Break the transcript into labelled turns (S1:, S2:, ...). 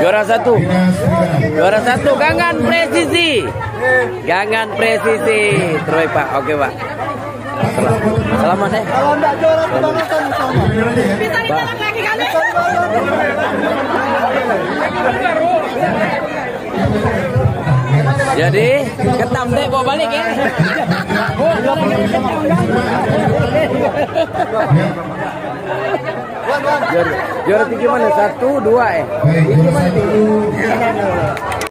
S1: Juara satu. Juara satu gangan presisi. Gangan presisi. Terbaik Pak. Oke Pak. Selamat ya. Jadi ketam deh bawa balik ya. Juara, tiga mana? Satu, dua eh.
S2: Baik, juara satu.